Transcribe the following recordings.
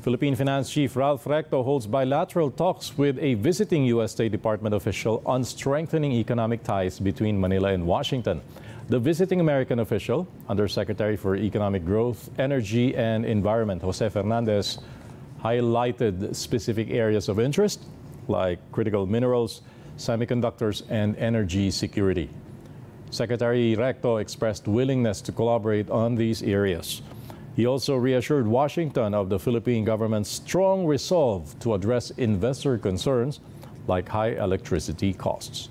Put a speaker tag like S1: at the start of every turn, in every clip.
S1: Philippine Finance Chief Ralph Recto holds bilateral talks with a visiting U.S. State Department official on strengthening economic ties between Manila and Washington. The visiting American official, Undersecretary for Economic Growth, Energy and Environment, Jose Fernandez, highlighted specific areas of interest like critical minerals, semiconductors, and energy security. Secretary Recto expressed willingness to collaborate on these areas. He also reassured Washington of the Philippine government's strong resolve to address investor concerns like high electricity costs.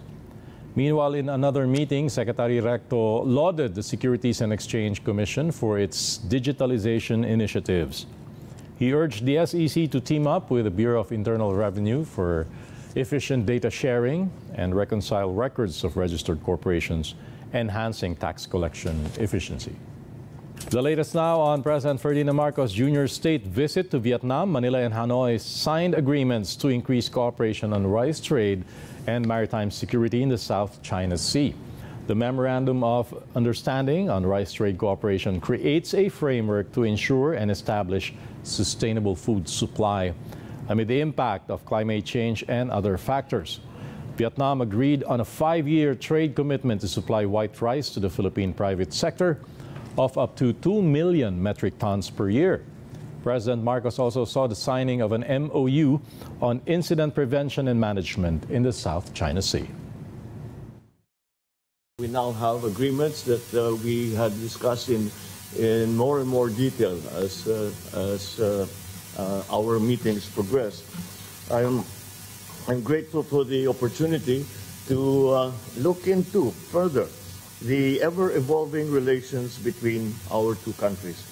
S1: Meanwhile, in another meeting, Secretary Recto lauded the Securities and Exchange Commission for its digitalization initiatives. He urged the SEC to team up with the Bureau of Internal Revenue for efficient data sharing and reconcile records of registered corporations, enhancing tax collection efficiency. The latest now on President Ferdinand Marcos Jr.'s state visit to Vietnam, Manila and Hanoi signed agreements to increase cooperation on rice trade and maritime security in the South China Sea. The Memorandum of Understanding on Rice Trade Cooperation creates a framework to ensure and establish sustainable food supply amid the impact of climate change and other factors. Vietnam agreed on a five-year trade commitment to supply white rice to the Philippine private sector of up to 2 million metric tons per year. President Marcos also saw the signing of an MOU on incident prevention and management in the South China Sea.
S2: We now have agreements that uh, we had discussed in, in more and more detail as, uh, as uh, uh our meetings progress. I'm, I'm grateful for the opportunity to uh, look into further the ever-evolving relations between our two countries.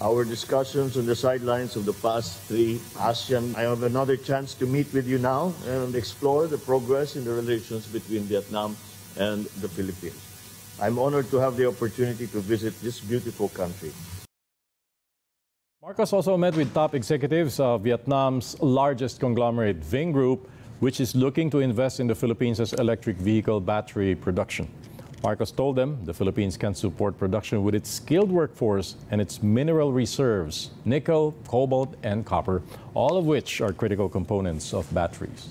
S2: Our discussions on the sidelines of the past three ASEAN, I have another chance to meet with you now and explore the progress in the relations between Vietnam and the Philippines. I'm honored to have the opportunity to visit this beautiful country.
S1: Marcos also met with top executives of Vietnam's largest conglomerate, Vingroup, which is looking to invest in the Philippines' as electric vehicle battery production. Marcos told them the Philippines can support production with its skilled workforce and its mineral reserves, nickel, cobalt, and copper, all of which are critical components of batteries.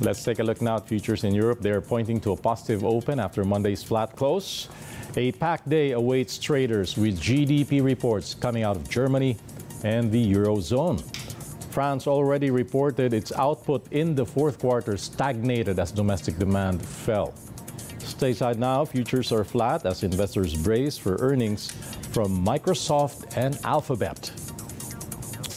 S1: Let's take a look now at futures in Europe. They are pointing to a positive open after Monday's flat close. A packed day awaits traders with GDP reports coming out of Germany and the Eurozone. France already reported its output in the fourth quarter stagnated as domestic demand fell. Stateside now, futures are flat as investors brace for earnings from Microsoft and Alphabet.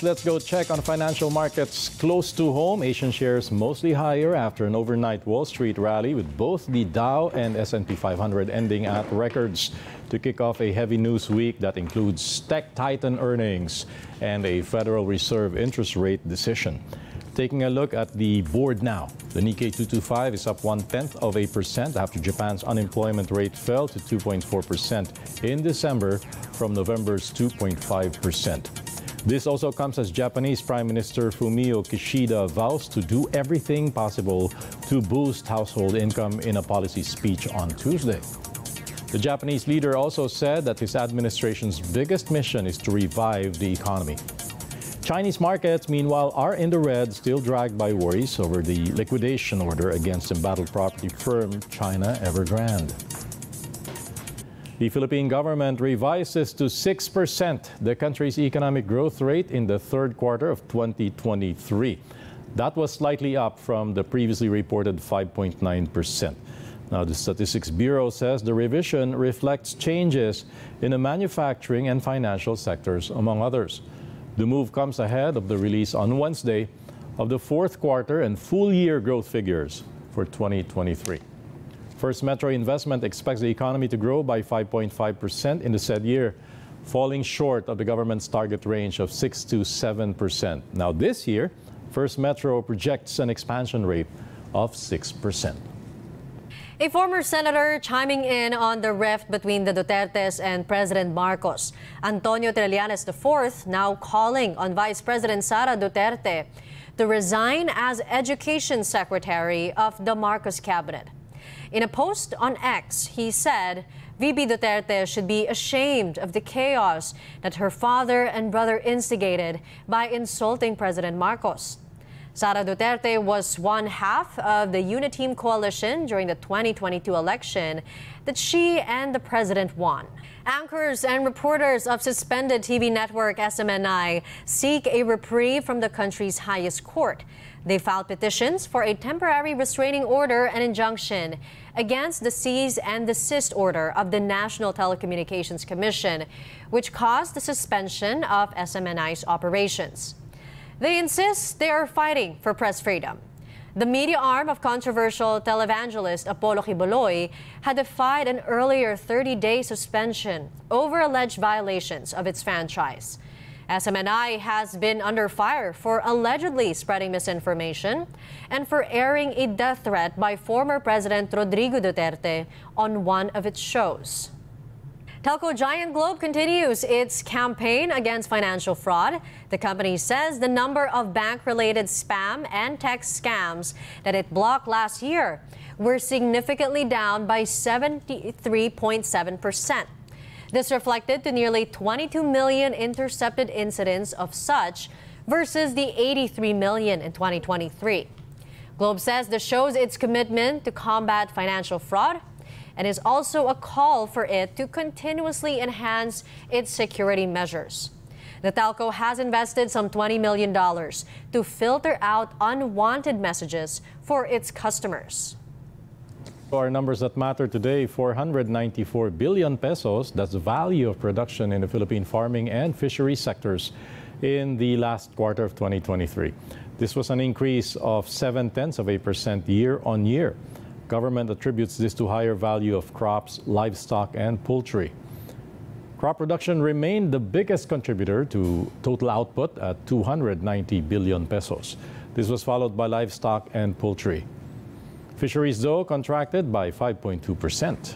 S1: Let's go check on financial markets close to home. Asian shares mostly higher after an overnight Wall Street rally with both the Dow and S&P 500 ending at records to kick off a heavy news week that includes tech titan earnings and a Federal Reserve interest rate decision. Taking a look at the board now. The Nikkei 225 is up one tenth of a percent after Japan's unemployment rate fell to 2.4% in December from November's 2.5%. This also comes as Japanese Prime Minister Fumio Kishida vows to do everything possible to boost household income in a policy speech on Tuesday. The Japanese leader also said that his administration's biggest mission is to revive the economy. Chinese markets, meanwhile, are in the red, still dragged by worries over the liquidation order against embattled property firm China Evergrande. The Philippine government revises to 6% the country's economic growth rate in the third quarter of 2023. That was slightly up from the previously reported 5.9%. Now, the Statistics Bureau says the revision reflects changes in the manufacturing and financial sectors, among others. The move comes ahead of the release on Wednesday of the fourth quarter and full year growth figures for 2023. First Metro Investment expects the economy to grow by 5.5% in the said year, falling short of the government's target range of 6 to 7%. Now, this year, First Metro projects an expansion rate of 6%.
S3: A former senator chiming in on the rift between the Dutertes and President Marcos. Antonio Trillanes IV now calling on Vice President Sara Duterte to resign as Education Secretary of the Marcos cabinet. In a post on X, he said VP Duterte should be ashamed of the chaos that her father and brother instigated by insulting President Marcos. Sara Duterte was one half of the Uniteam coalition during the 2022 election that she and the president won. Anchors and reporters of suspended TV network SMNI seek a reprieve from the country's highest court. They filed petitions for a temporary restraining order and injunction against the cease and desist order of the National Telecommunications Commission, which caused the suspension of SMNI's operations. They insist they are fighting for press freedom. The media arm of controversial televangelist Apollo Quiboloy had defied an earlier 30-day suspension over alleged violations of its franchise. SMNI has been under fire for allegedly spreading misinformation and for airing a death threat by former President Rodrigo Duterte on one of its shows. Telco giant Globe continues its campaign against financial fraud. The company says the number of bank-related spam and text scams that it blocked last year were significantly down by 73.7 percent. This reflected to nearly 22 million intercepted incidents of such versus the 83 million in 2023. Globe says this shows its commitment to combat financial fraud and is also a call for it to continuously enhance its security measures. The telco has invested some $20 million to filter out unwanted messages for its customers.
S1: Our numbers that matter today 494 billion pesos. That's the value of production in the Philippine farming and fishery sectors in the last quarter of 2023. This was an increase of 7 tenths of a percent year on year. Government attributes this to higher value of crops, livestock, and poultry. Crop production remained the biggest contributor to total output at 290 billion pesos. This was followed by livestock and poultry. Fisheries, though, contracted by 5.2 percent.